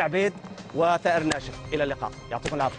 عبيد وثائر ناشف إلى اللقاء. يعطيكم العافية.